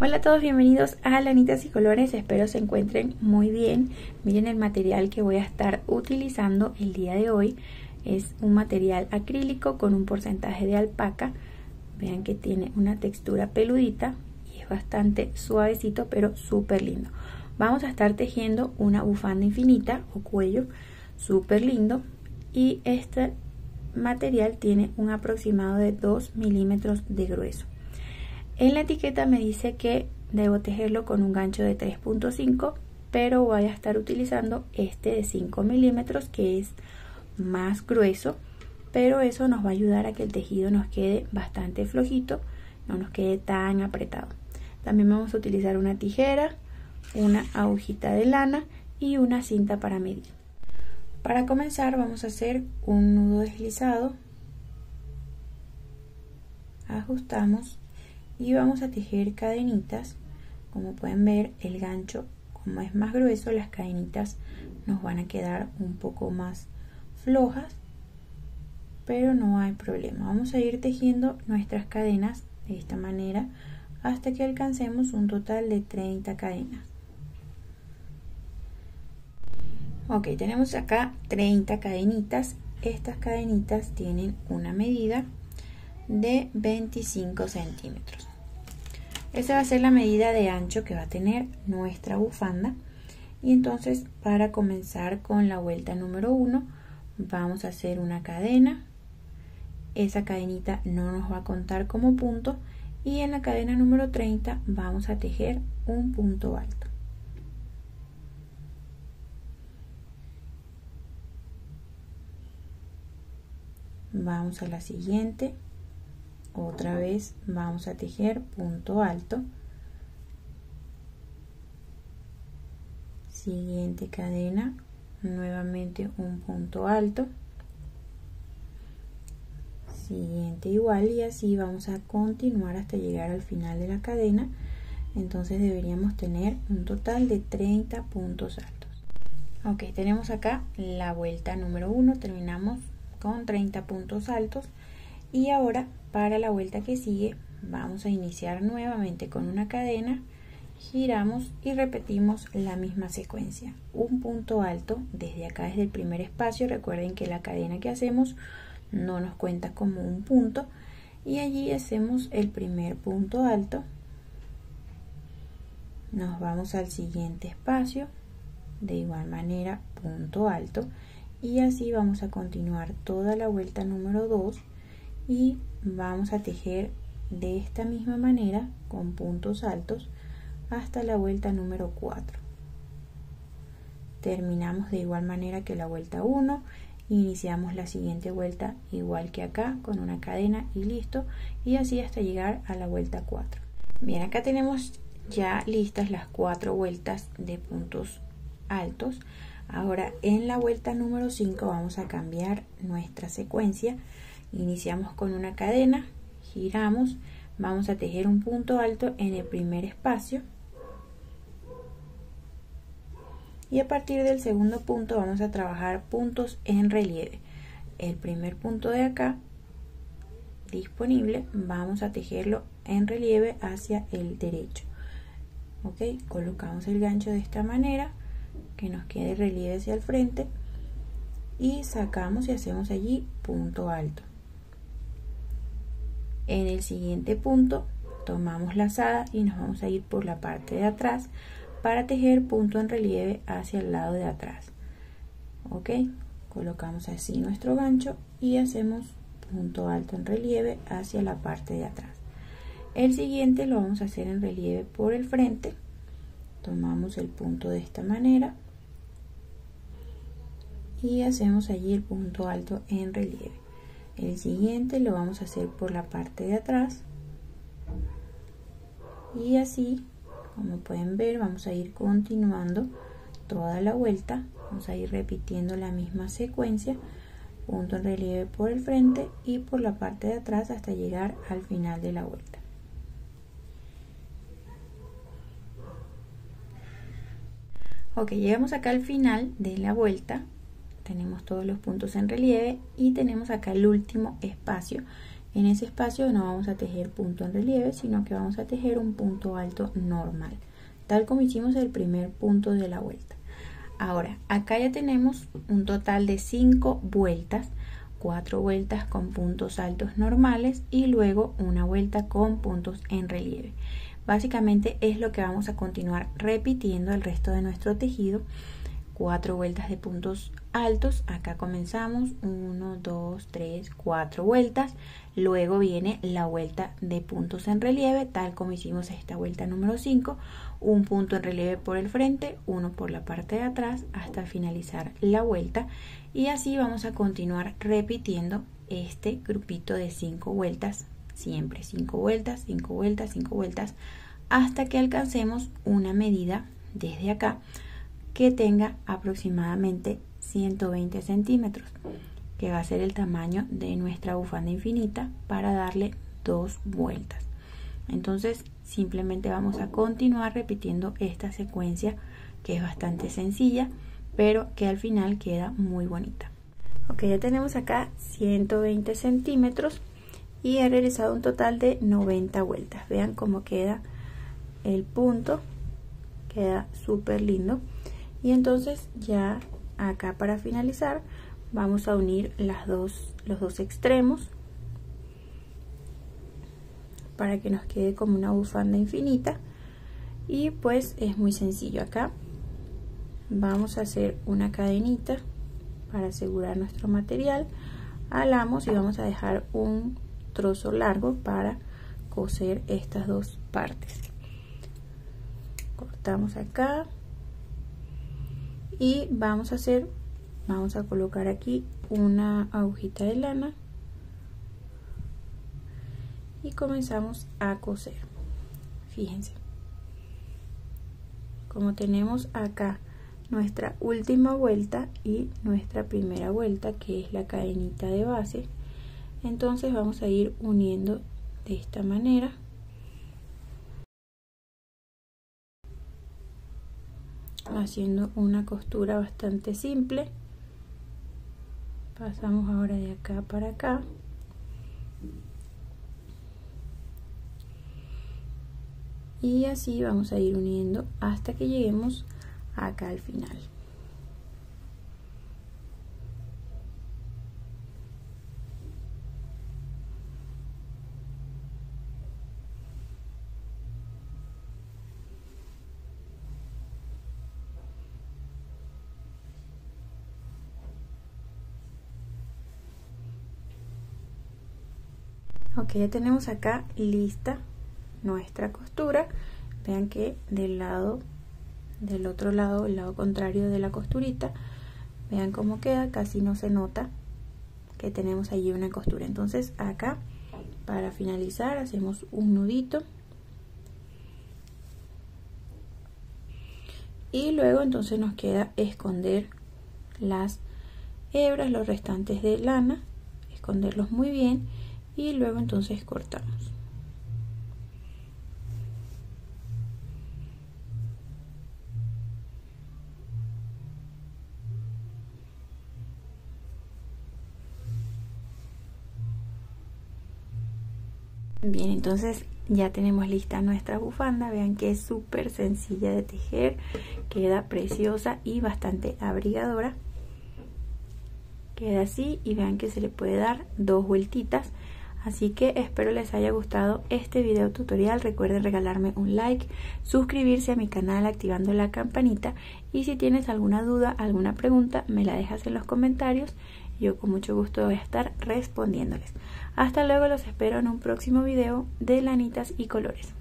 Hola a todos, bienvenidos a Lanitas y Colores, espero se encuentren muy bien. Miren el material que voy a estar utilizando el día de hoy. Es un material acrílico con un porcentaje de alpaca. Vean que tiene una textura peludita y es bastante suavecito pero súper lindo. Vamos a estar tejiendo una bufanda infinita o cuello súper lindo y este material tiene un aproximado de 2 milímetros de grueso. En la etiqueta me dice que debo tejerlo con un gancho de 3.5 pero voy a estar utilizando este de 5 milímetros que es más grueso pero eso nos va a ayudar a que el tejido nos quede bastante flojito no nos quede tan apretado. También vamos a utilizar una tijera una agujita de lana y una cinta para medir. Para comenzar vamos a hacer un nudo deslizado. Ajustamos y vamos a tejer cadenitas. Como pueden ver el gancho como es más grueso las cadenitas nos van a quedar un poco más flojas pero no hay problema. Vamos a ir tejiendo nuestras cadenas de esta manera hasta que alcancemos un total de 30 cadenas. Ok tenemos acá 30 cadenitas. Estas cadenitas tienen una medida de 25 centímetros esa va a ser la medida de ancho que va a tener nuestra bufanda. Y entonces para comenzar con la vuelta número 1 vamos a hacer una cadena. Esa cadenita no nos va a contar como punto y en la cadena número 30 vamos a tejer un punto alto. Vamos a la siguiente otra vez vamos a tejer punto alto. Siguiente cadena nuevamente un punto alto. Siguiente igual y así vamos a continuar hasta llegar al final de la cadena. Entonces deberíamos tener un total de 30 puntos altos. Ok tenemos acá la vuelta número 1 terminamos con 30 puntos altos y ahora para la vuelta que sigue vamos a iniciar nuevamente con una cadena. Giramos y repetimos la misma secuencia. Un punto alto desde acá desde el primer espacio. Recuerden que la cadena que hacemos no nos cuenta como un punto. Y allí hacemos el primer punto alto. Nos vamos al siguiente espacio. De igual manera punto alto. Y así vamos a continuar toda la vuelta número 2 y vamos a tejer de esta misma manera con puntos altos hasta la vuelta número 4 terminamos de igual manera que la vuelta 1 iniciamos la siguiente vuelta igual que acá con una cadena y listo y así hasta llegar a la vuelta 4 bien acá tenemos ya listas las cuatro vueltas de puntos altos. Ahora en la vuelta número 5 vamos a cambiar nuestra secuencia iniciamos con una cadena giramos vamos a tejer un punto alto en el primer espacio. Y a partir del segundo punto vamos a trabajar puntos en relieve. El primer punto de acá disponible vamos a tejerlo en relieve hacia el derecho. Ok colocamos el gancho de esta manera que nos quede relieve hacia el frente y sacamos y hacemos allí punto alto en el siguiente punto tomamos la lazada y nos vamos a ir por la parte de atrás para tejer punto en relieve hacia el lado de atrás. Ok colocamos así nuestro gancho y hacemos punto alto en relieve hacia la parte de atrás. El siguiente lo vamos a hacer en relieve por el frente. Tomamos el punto de esta manera y hacemos allí el punto alto en relieve el siguiente lo vamos a hacer por la parte de atrás. Y así como pueden ver vamos a ir continuando toda la vuelta. Vamos a ir repitiendo la misma secuencia punto en relieve por el frente y por la parte de atrás hasta llegar al final de la vuelta. Ok llegamos acá al final de la vuelta tenemos todos los puntos en relieve y tenemos acá el último espacio En ese espacio no vamos a tejer punto en relieve, sino que vamos a tejer un punto alto normal, tal como hicimos el primer punto de la vuelta. Ahora, acá ya tenemos un total de 5 vueltas, 4 vueltas con puntos altos normales y luego una vuelta con puntos en relieve. Básicamente es lo que vamos a continuar repitiendo el resto de nuestro tejido. 4 vueltas de puntos altos, acá comenzamos. 1, 2, 3, 4 vueltas, luego viene la vuelta de puntos en relieve, tal como hicimos esta vuelta número 5, un punto en relieve por el frente, uno por la parte de atrás hasta finalizar la vuelta. Y así vamos a continuar repitiendo este grupito de 5 vueltas. Siempre 5 vueltas 5 vueltas 5 vueltas hasta que alcancemos una medida desde acá que tenga aproximadamente 120 centímetros que va a ser el tamaño de nuestra bufanda infinita para darle dos vueltas. Entonces simplemente vamos a continuar repitiendo esta secuencia que es bastante sencilla pero que al final queda muy bonita. Ok ya tenemos acá 120 centímetros y he realizado un total de 90 vueltas. Vean cómo queda el punto queda súper lindo y entonces ya acá para finalizar vamos a unir las dos los dos extremos para que nos quede como una bufanda infinita. Y pues es muy sencillo acá. Vamos a hacer una cadenita para asegurar nuestro material. Alamos y vamos a dejar un trozo largo para coser estas dos partes. Cortamos acá y vamos a hacer vamos a colocar aquí una agujita de lana. Y comenzamos a coser. Fíjense. Como tenemos acá nuestra última vuelta y nuestra primera vuelta que es la cadenita de base entonces vamos a ir uniendo de esta manera haciendo una costura bastante simple. Pasamos ahora de acá para acá. Y así vamos a ir uniendo hasta que lleguemos acá al final ok ya tenemos acá lista nuestra costura. Vean que del lado del otro lado el lado contrario de la costurita vean cómo queda casi no se nota que tenemos allí una costura. Entonces acá para finalizar hacemos un nudito. Y luego entonces nos queda esconder las hebras los restantes de lana esconderlos muy bien y luego entonces cortamos Bien, entonces ya tenemos lista nuestra bufanda. Vean que es súper sencilla de tejer. Queda preciosa y bastante abrigadora. Queda así y vean que se le puede dar dos vueltitas Así que espero les haya gustado este video tutorial. Recuerden regalarme un like, suscribirse a mi canal activando la campanita y si tienes alguna duda, alguna pregunta, me la dejas en los comentarios. Yo con mucho gusto voy a estar respondiéndoles. Hasta luego, los espero en un próximo video de lanitas y colores.